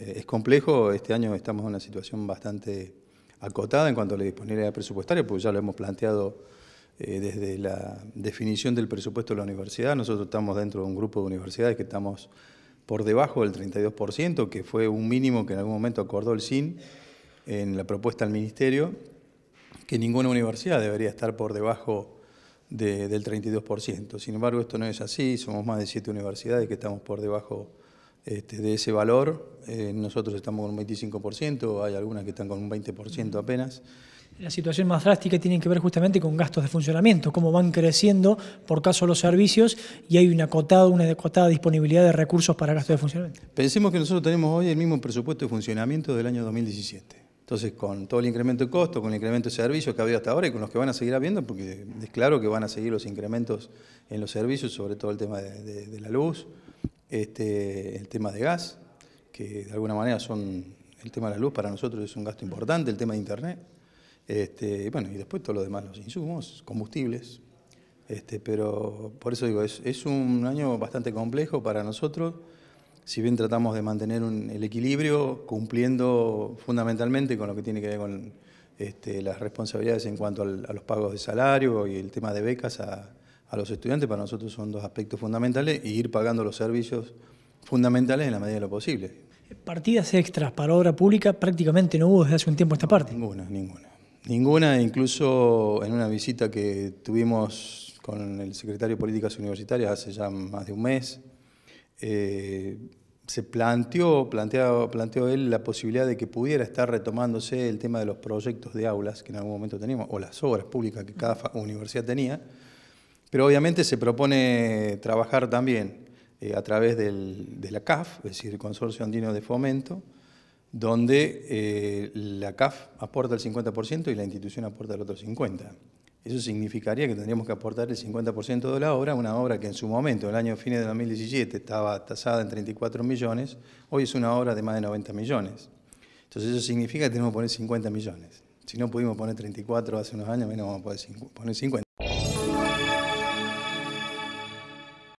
Eh, es complejo, este año estamos en una situación bastante acotada en cuanto a la disponibilidad presupuestaria, porque ya lo hemos planteado eh, desde la definición del presupuesto de la universidad. Nosotros estamos dentro de un grupo de universidades que estamos por debajo del 32%, que fue un mínimo que en algún momento acordó el CIN en la propuesta al Ministerio, que ninguna universidad debería estar por debajo del 32%. Sin embargo, esto no es así, somos más de siete universidades que estamos por debajo este, de ese valor. Eh, nosotros estamos con un 25%, hay algunas que están con un 20% apenas. La situación más drástica tiene que ver justamente con gastos de funcionamiento, cómo van creciendo por caso los servicios y hay una acotada, una acotada disponibilidad de recursos para gastos de funcionamiento. Pensemos que nosotros tenemos hoy el mismo presupuesto de funcionamiento del año 2017. Entonces, con todo el incremento de costo, con el incremento de servicios que ha habido hasta ahora y con los que van a seguir habiendo, porque es claro que van a seguir los incrementos en los servicios, sobre todo el tema de, la luz, este, el tema de gas, que de alguna manera son, el tema de la luz para nosotros es un gasto importante, el tema de internet, este, bueno, y después todo lo demás, los insumos, combustibles, este, pero por eso digo, es, un año bastante complejo para nosotros, si bien tratamos de mantener el equilibrio, cumpliendo fundamentalmente con lo que tiene que ver con este, las responsabilidades en cuanto a los pagos de salario y el tema de becas a, los estudiantes, para nosotros son dos aspectos fundamentales, y ir pagando los servicios fundamentales en la medida de lo posible. Partidas extras para obra pública prácticamente no hubo desde hace un tiempo esta parte. Ninguna, ninguna. Ninguna, incluso en una visita que tuvimos con el secretario de Políticas Universitarias hace ya más de un mes, eh, se planteó, planteó, planteó él la posibilidad de que pudiera estar retomándose el tema de los proyectos de aulas que en algún momento teníamos, o las obras públicas que cada universidad tenía, pero obviamente se propone trabajar también eh, a través del, de la CAF, es decir, el Consorcio Andino de Fomento, donde eh, la CAF aporta el 50% y la institución aporta el otro 50%. Eso significaría que tendríamos que aportar el 50% de la obra, una obra que en su momento, el año fines de 2017, estaba tasada en 34 millones, hoy es una obra de más de 90 millones. Entonces eso significa que tenemos que poner 50 millones. Si no pudimos poner 34 hace unos años, menos vamos a poder poner 50.